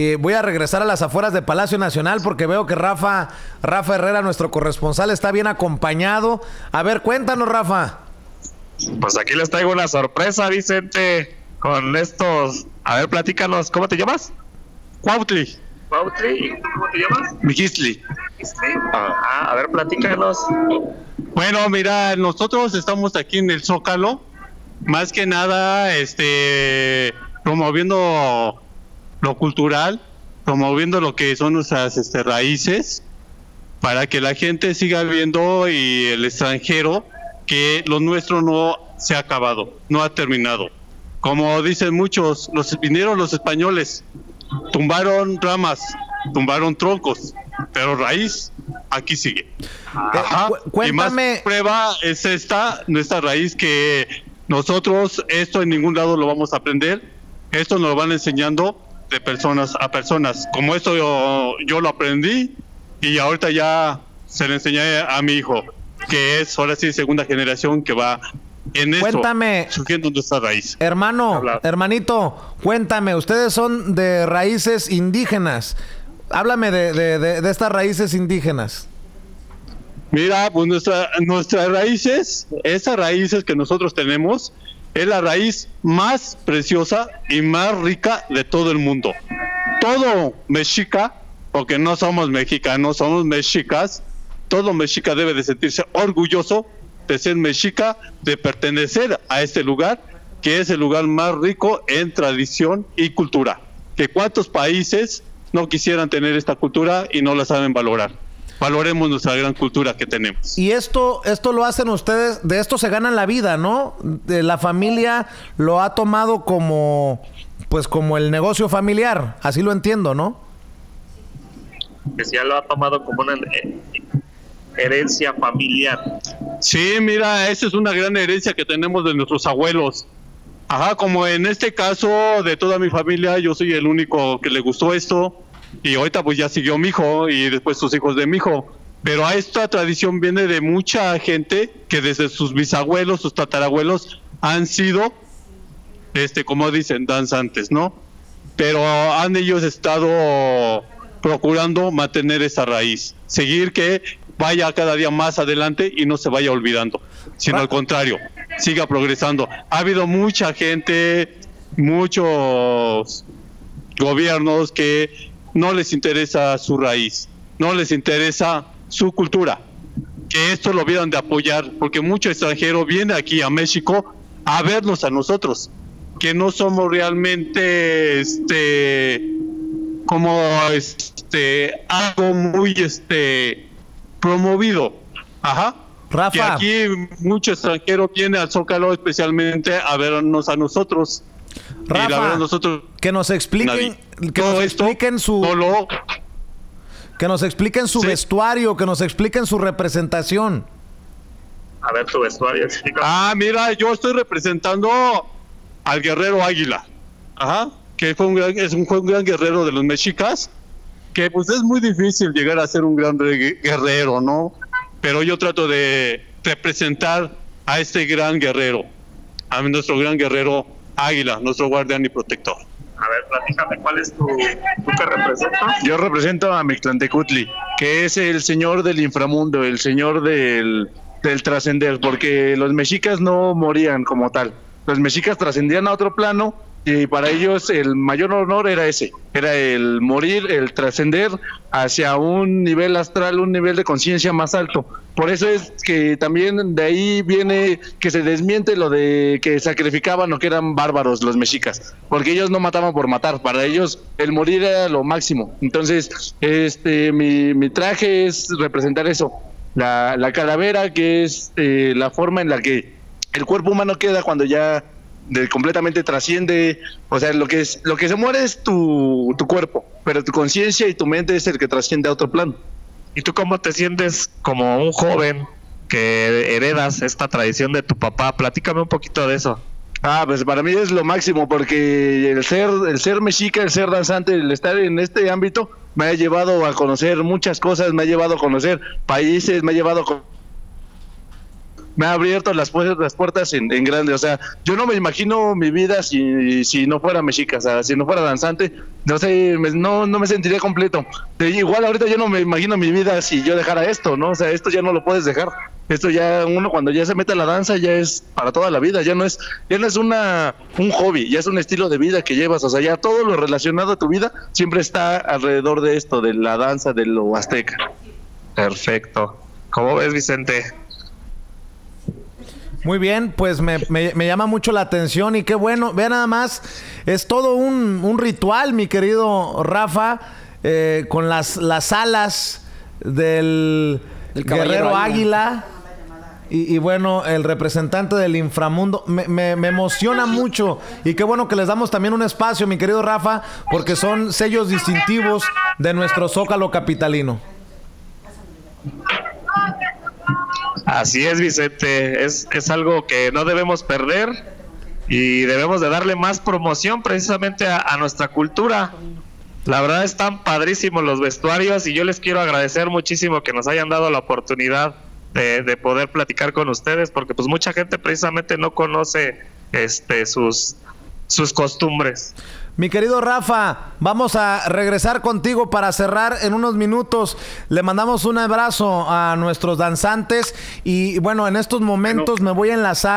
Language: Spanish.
Y voy a regresar a las afueras de Palacio Nacional porque veo que Rafa, Rafa Herrera, nuestro corresponsal, está bien acompañado. A ver, cuéntanos, Rafa. Pues aquí les traigo una sorpresa, Vicente, con estos. A ver, platícanos, ¿cómo te llamas? Cuautli. Cuautli, ¿cómo te llamas? Mijistli. Ah, a ver, platícanos. Bueno, mira, nosotros estamos aquí en el Zócalo, más que nada, este, promoviendo lo cultural, promoviendo lo que son nuestras este, raíces, para que la gente siga viendo y el extranjero que lo nuestro no se ha acabado, no ha terminado. Como dicen muchos, los vinieron los españoles, tumbaron ramas, tumbaron troncos, pero raíz aquí sigue. Ajá. Y más prueba es esta, nuestra raíz que nosotros esto en ningún lado lo vamos a aprender. Esto nos lo van enseñando de personas a personas. Como esto yo, yo lo aprendí y ahorita ya se lo enseñé a mi hijo, que es ahora sí segunda generación que va en eso, cuéntame, surgiendo nuestra raíz. Hermano, hermanito, cuéntame, ustedes son de raíces indígenas. Háblame de, de, de, estas raíces indígenas. Mira, pues nuestra, nuestras raíces, esas raíces que nosotros tenemos, es la raíz más preciosa y más rica de todo el mundo. Todo mexica, porque no somos mexicanos, somos mexicas, todo mexica debe de sentirse orgulloso de ser mexica, de pertenecer a este lugar, que es el lugar más rico en tradición y cultura. Que cuántos países no quisieran tener esta cultura y no la saben valorar. Valoremos nuestra gran cultura que tenemos. Y esto, esto lo hacen ustedes, de esto se ganan la vida, ¿no? De la familia lo ha tomado como, pues como el negocio familiar, así lo entiendo, ¿no? Que ya lo ha tomado como una herencia familiar. Sí, mira, esa es una gran herencia que tenemos de nuestros abuelos. Ajá, como en este caso de toda mi familia, yo soy el único que le gustó esto y ahorita pues ya siguió mi hijo y después sus hijos de mi hijo. Pero a esta tradición viene de mucha gente que desde sus bisabuelos, sus tatarabuelos han sido, este, como dicen, danzantes, ¿no? Pero han ellos estado procurando mantener esa raíz, seguir que vaya cada día más adelante y no se vaya olvidando, sino al contrario, siga progresando. Ha habido mucha gente, muchos gobiernos que no les interesa su raíz, no les interesa su cultura, que esto lo vieron de apoyar, porque mucho extranjero viene aquí a México a vernos a nosotros, que no somos realmente este como este algo muy este promovido. Ajá. Rafa. Que aquí mucho extranjero viene al Zócalo especialmente a vernos a nosotros. Rafa, nosotros que nos expliquen, que nos expliquen su que nos expliquen su vestuario, que nos expliquen su representación. A ver tu vestuario, Ah, mira, yo estoy representando al guerrero Águila. Ajá, que fue un gran, es un, fue un gran guerrero de los mexicas, que pues es muy difícil llegar a ser un gran guerrero, ¿no? pero yo trato de representar a este gran guerrero, a nuestro gran guerrero Águila, nuestro guardián y protector. A ver, platícame, ¿cuál es tu, tú que representas? Yo represento a Mictlantecutli, que es el señor del inframundo, el señor del, del trascender, porque los mexicas no morían como tal. Los mexicas trascendían a otro plano y para ellos el mayor honor era ese, era el morir, el trascender hacia un nivel astral, un nivel de conciencia más alto. Por eso es que también de ahí viene que se desmiente lo de que sacrificaban o que eran bárbaros los mexicas, porque ellos no mataban por matar, para ellos el morir era lo máximo. Entonces, este mi, mi traje es representar eso, la, la calavera que es eh, la forma en la que el cuerpo humano queda cuando ya de completamente trasciende, o sea, lo que es lo que se muere es tu, tu cuerpo, pero tu conciencia y tu mente es el que trasciende a otro plano. ¿Y tú cómo te sientes como un joven que heredas esta tradición de tu papá? Platícame un poquito de eso. Ah, pues para mí es lo máximo porque el ser el ser mexica, el ser danzante, el estar en este ámbito me ha llevado a conocer muchas cosas, me ha llevado a conocer países, me ha llevado a me ha abierto las, las puertas en, en, grande. O sea, yo no me imagino mi vida si, si no fuera mexica, o sea, si no fuera danzante, no sé, no, no me sentiría completo. igual ahorita yo no me imagino mi vida si yo dejara esto, ¿no? O sea, esto ya no lo puedes dejar. Esto ya, uno cuando ya se mete a la danza ya es para toda la vida, ya no es, ya no es una, un hobby, ya es un estilo de vida que llevas. O sea, ya todo lo relacionado a tu vida siempre está alrededor de esto, de la danza, de lo azteca. Perfecto. ¿Cómo ves, Vicente? Muy bien, pues me, llama mucho la atención y qué bueno. Vea nada más, es todo un, ritual, mi querido Rafa, eh, con las, las alas del guerrero águila. Y, bueno, el representante del inframundo me, me, emociona mucho. Y qué bueno que les damos también un espacio, mi querido Rafa, porque son sellos distintivos de nuestro zócalo capitalino. Así es, Vicente. Es, es algo que no debemos perder y debemos de darle más promoción precisamente a, nuestra cultura. La verdad están padrísimos los vestuarios y yo les quiero agradecer muchísimo que nos hayan dado la oportunidad de, de, poder platicar con ustedes porque pues mucha gente precisamente no conoce este sus sus costumbres. Mi querido Rafa, vamos a regresar contigo para cerrar en unos minutos. Le mandamos un abrazo a nuestros danzantes y bueno, en estos momentos me voy a enlazar